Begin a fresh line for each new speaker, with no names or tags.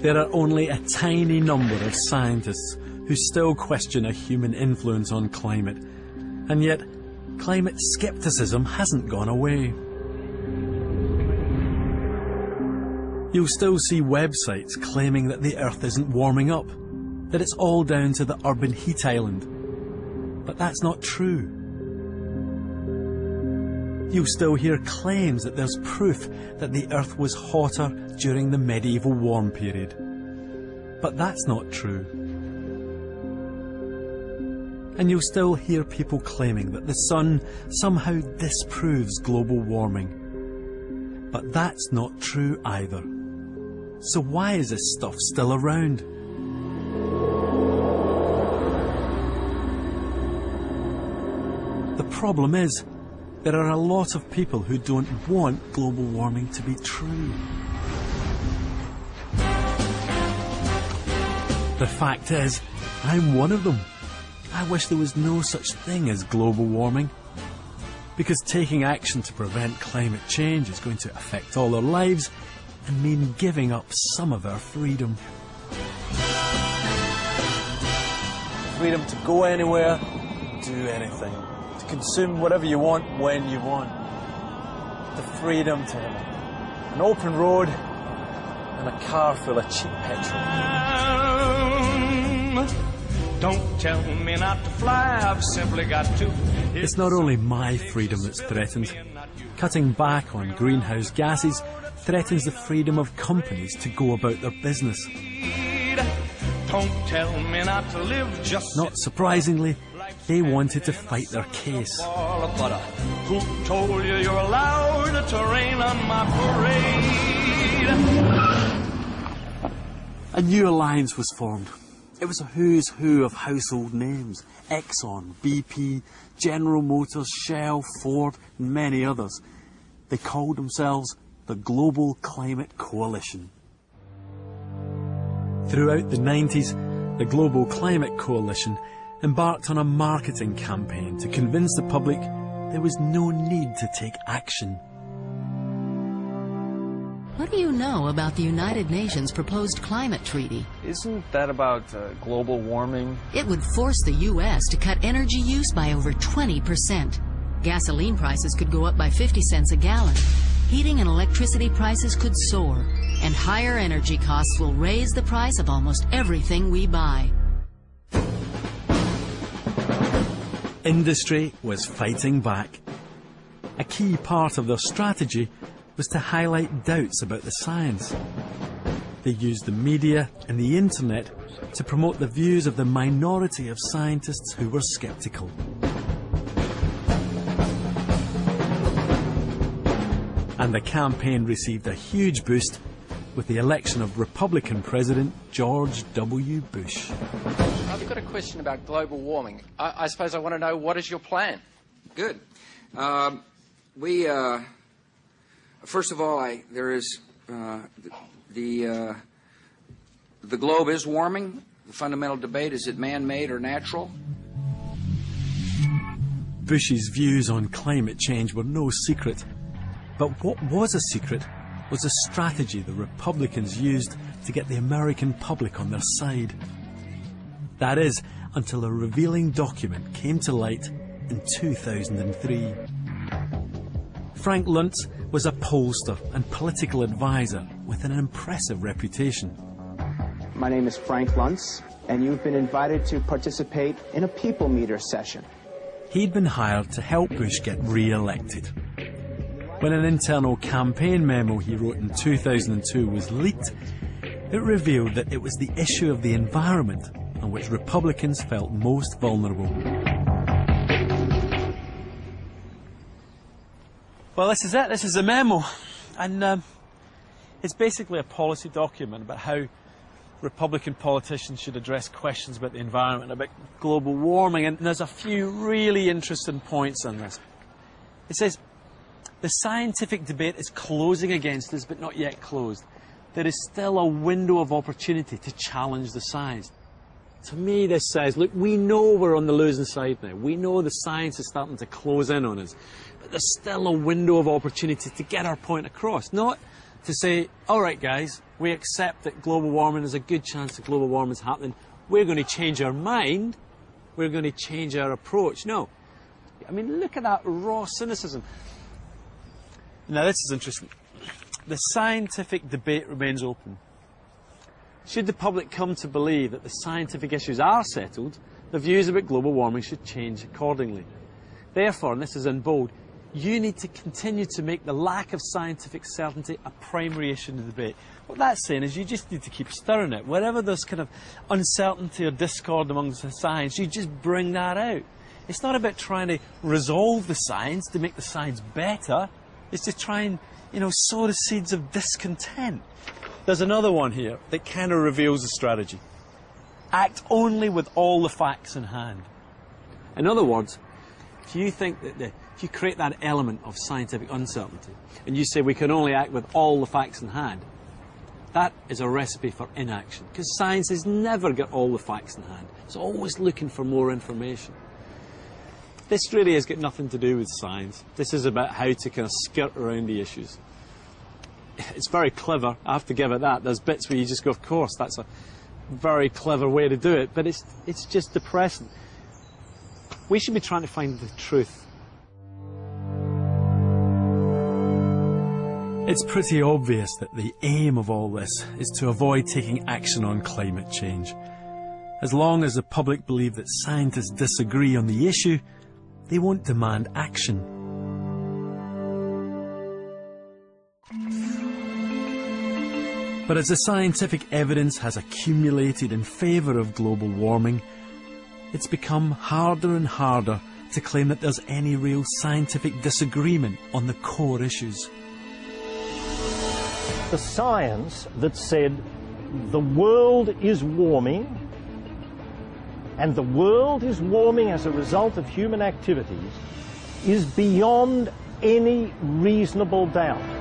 There are only a tiny number of scientists who still question a human influence on climate, and yet climate skepticism hasn't gone away. You'll still see websites claiming that the Earth isn't warming up, that it's all down to the urban heat island. But that's not true. You'll still hear claims that there's proof that the Earth was hotter during the medieval warm period. But that's not true. And you'll still hear people claiming that the sun somehow disproves global warming. But that's not true either. So why is this stuff still around? The problem is, there are a lot of people who don't want global warming to be true. The fact is, I'm one of them. I wish there was no such thing as global warming. Because taking action to prevent climate change is going to affect all our lives and mean giving up some of our freedom. Freedom to go anywhere, do anything consume whatever you want when you want. The freedom to have an open road and a car full of cheap petrol. Don't tell me not to fly, I've simply got to. It's not only my freedom that's threatened. Cutting back on greenhouse gases threatens the freedom of companies to go about their business. Don't tell me not to live just Not surprisingly, they wanted to fight their case. Uh, who told you you're allowed to rain on my parade? A new alliance was formed. It was a who's who of household names. Exxon, BP, General Motors, Shell, Ford, and many others. They called themselves the Global Climate Coalition. Throughout the 90s, the Global Climate Coalition embarked on a marketing campaign to convince the public there was no need to take action.
What do you know about the United Nations proposed climate treaty?
Isn't that about uh, global warming?
It would force the U.S. to cut energy use by over 20%. Gasoline prices could go up by 50 cents a gallon. Heating and electricity prices could soar. And higher energy costs will raise the price of almost everything we buy.
Industry was fighting back. A key part of their strategy was to highlight doubts about the science. They used the media and the internet to promote the views of the minority of scientists who were sceptical. And the campaign received a huge boost with the election of Republican President George W. Bush.
I've got a question about global warming. I, I suppose I want to know what is your plan?
Good. Um, we, uh, first of all, I, there is uh, the uh, the globe is warming. The fundamental debate is it man-made or natural?
Bush's views on climate change were no secret. But what was a secret was a strategy the Republicans used to get the American public on their side. That is, until a revealing document came to light in 2003. Frank Luntz was a pollster and political advisor with an impressive reputation.
My name is Frank Luntz, and you've been invited to participate in a People Meter session.
He'd been hired to help Bush get re-elected. When an internal campaign memo he wrote in 2002 was leaked, it revealed that it was the issue of the environment on which Republicans felt most vulnerable. Well, this is it. This is the memo. And um, it's basically a policy document about how Republican politicians should address questions about the environment, about global warming. And there's a few really interesting points on this. It says the scientific debate is closing against us, but not yet closed. There is still a window of opportunity to challenge the science. To me, this says, look, we know we're on the losing side now. We know the science is starting to close in on us. But there's still a window of opportunity to get our point across. Not to say, all right, guys, we accept that global warming is a good chance that global warming is happening. We're going to change our mind. We're going to change our approach. No. I mean, look at that raw cynicism. Now, this is interesting. The scientific debate remains open. Should the public come to believe that the scientific issues are settled, the views about global warming should change accordingly. Therefore, and this is in bold, you need to continue to make the lack of scientific certainty a primary issue in the debate. What that's saying is you just need to keep stirring it. Wherever there's kind of uncertainty or discord amongst the science, you just bring that out. It's not about trying to resolve the science to make the science better. It's to try and, you know, sow the seeds of discontent. There's another one here that kind of reveals the strategy. Act only with all the facts in hand. In other words, if you think that the, if you create that element of scientific uncertainty and you say we can only act with all the facts in hand, that is a recipe for inaction because science has never got all the facts in hand. It's always looking for more information. This really has got nothing to do with science. This is about how to kind of skirt around the issues. It's very clever, I have to give it that. There's bits where you just go, of course, that's a very clever way to do it, but it's, it's just depressing. We should be trying to find the truth. It's pretty obvious that the aim of all this is to avoid taking action on climate change. As long as the public believe that scientists disagree on the issue, they won't demand action. But as the scientific evidence has accumulated in favour of global warming, it's become harder and harder to claim that there's any real scientific disagreement on the core issues.
The science that said the world is warming and the world is warming as a result of human activities is beyond any reasonable doubt.